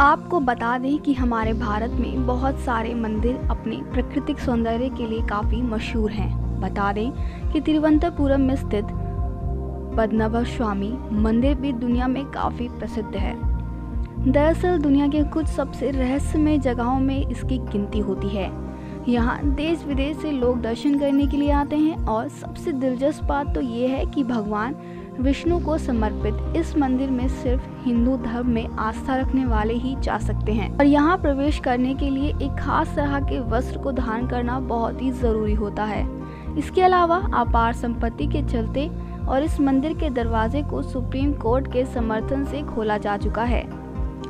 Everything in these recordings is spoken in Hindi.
आपको बता दें कि हमारे भारत में बहुत सारे मंदिर अपने प्राकृतिक सौंदर्य के लिए काफ़ी मशहूर हैं। बता दें कि तिरुवनंतपुरम में स्थित पद्मनाभ स्वामी मंदिर भी दुनिया में काफ़ी प्रसिद्ध है। दरअसल दुनिया के कुछ सबसे रहस्यमय जगहों में इसकी गिनती होती है। यहाँ देश विदेश से लोग दर्शन करने के लिए आते हैं और सबसे दिलचस्प बात तो ये है कि भगवान विष्णु को समर्पित इस मंदिर में सिर्फ़ हिंदू धर्म में आस्था रखने वाले ही जा सकते हैं। और यहाँ प्रवेश करने के लिए एक खास तरह के वस्त्र को धारण करना बहुत ही ज़रूरी होता है। इसके अलावा अपार संपत्ति के चलते और इस मंदिर के दरवाजे को सुप्रीम कोर्ट के समर्थन से खोला जा चुका है,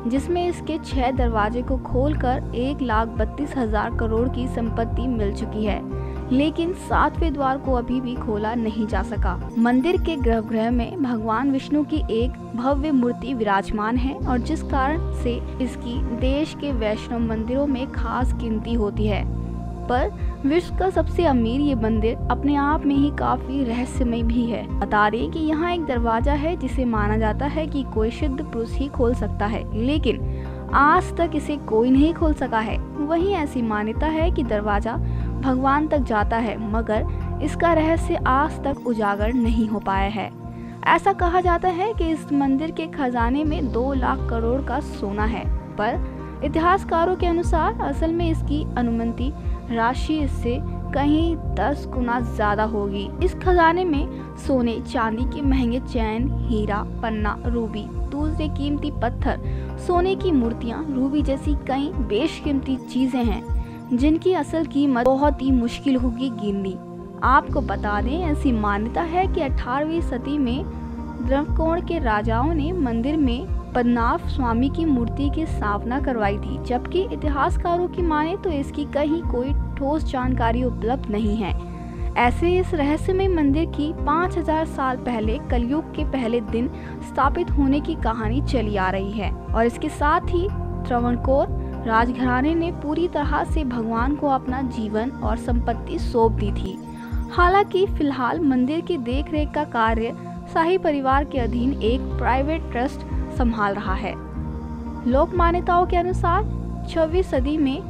जिसमें इसके छह दरवाजे को खोलकर एक लाख बत्तीस हज़ार करोड़ की संपत्ति मिल चुकी है। लेकिन सातवें द्वार को अभी भी खोला नहीं जा सका। मंदिर के गर्भगृह में भगवान विष्णु की एक भव्य मूर्ति विराजमान है और जिस कारण से इसकी देश के वैष्णव मंदिरों में खास गिनती होती है। पर विश्व का सबसे अमीर ये मंदिर अपने आप में ही काफ़ी रहस्यमय भी है। बता दें कि यहाँ एक दरवाज़ा है जिसे माना जाता है कि कोई सिद्ध पुरुष ही खोल सकता है, लेकिन आज तक इसे कोई नहीं खोल सका है। वहीं ऐसी मान्यता है कि दरवाज़ा भगवान तक जाता है, मगर इसका रहस्य आज तक उजागर नहीं हो पाया है। ऐसा कहा जाता है कि इस मंदिर के खजाने में दो लाख करोड़ का सोना है, पर इतिहासकारों के अनुसार असल में इसकी अनुमति राशि इससे कहीं दस गुना ज़्यादा होगी। इस खजाने में सोने, चांदी के महँगे चैन, हीरा, पन्ना, रूबी, दूसरे कीमती पत्थर, सोने की मूर्तियाँ, रूबी जैसी कई बेशकीमती चीज़ें हैं। जिनकी असल कीमत बहुत ही मुश्किल होगी गिननी। आपको बता दें, ऐसी मान्यता है कि 18वीं सदी में द्रवकोण के राजाओं ने मंदिर में पद्मनाभ स्वामी की मूर्ति की स्थापना करवाई थी। जबकि इतिहासकारों की माने तो इसकी कहीं कोई ठोस जानकारी उपलब्ध नहीं है। ऐसे इस रहस्यमय मंदिर की 5000 साल पहले कलयुग के पहले दिन स्थापित होने की कहानी चली आ रही है और इसके साथ ही त्रवणकोर राजघराने ने पूरी तरह से भगवान को अपना जीवन और संपत्ति सौंप दी थी। हालाँकि फ़िलहाल मंदिर की देखरेख का कार्य शाही परिवार के अधीन एक प्राइवेट ट्रस्ट संभाल रहा है। लोक मान्यताओं के अनुसार छवी सदी में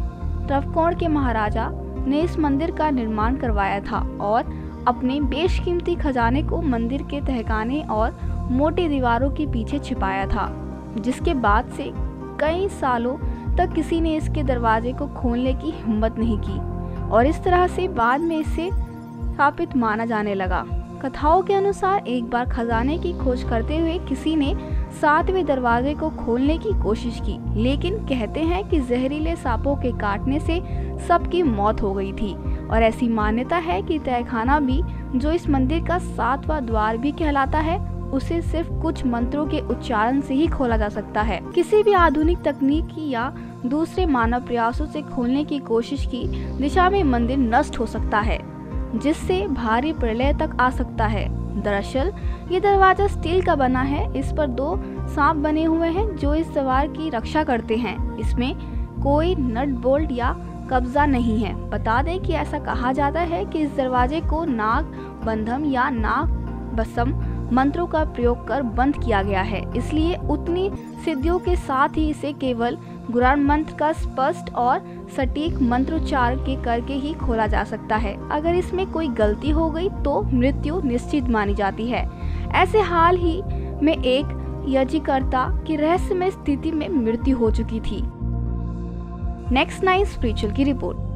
ट्रवकोण के महाराजा ने इस मंदिर का निर्माण करवाया था और अपने बेशकीमती खजाने को मंदिर के तहखाने और मोटी दीवारों के पीछे छिपाया था, जिसके बाद से कई सालों तक किसी ने इसके दरवाजे को खोलने की हिम्मत नहीं की और इस तरह से बाद में इसे स्थापित माना जाने लगा। कथाओं के अनुसार एक बार खजाने की खोज करते हुए किसी ने सातवें दरवाजे को खोलने की कोशिश की, लेकिन कहते हैं कि जहरीले सांपों के काटने से सबकी मौत हो गई थी और ऐसी मान्यता है कि तहखाना भी, जो इस मंदिर का सातवां द्वार भी कहलाता है, उसे सिर्फ़ कुछ मंत्रों के उच्चारण से ही खोला जा सकता है। किसी भी आधुनिक तकनीक या दूसरे मानव प्रयासों से खोलने की कोशिश की, दिशा में मंदिर नष्ट हो सकता है, जिससे भारी प्रलय तक आ सकता है। दरअसल, ये दरवाज़ा स्टील का बना है, इस पर दो सांप बने हुए हैं, जो इस सवार की रक्षा करते हैं। इसमें कोई नट बोल्ट या कब्जा नहीं है। बता दें कि ऐसा कहा जाता है कि इस दरवाजे को नाग बंधम या नाग बसम मंत्रों का प्रयोग कर बंद किया गया है। इसलिए उतनी सिद्धियों के साथ ही इसे केवल गुरान मंत्र का स्पष्ट और सटीक मंत्रोच्चार के करके ही खोला जा सकता है। अगर इसमें कोई गलती हो गई तो मृत्यु निश्चित मानी जाती है। ऐसे हाल ही में एक यजिकर्ता की रहस्यमय स्थिति में मृत्यु हो चुकी थी। नेक्स्ट नाइन स्पिरिचुअल की रिपोर्ट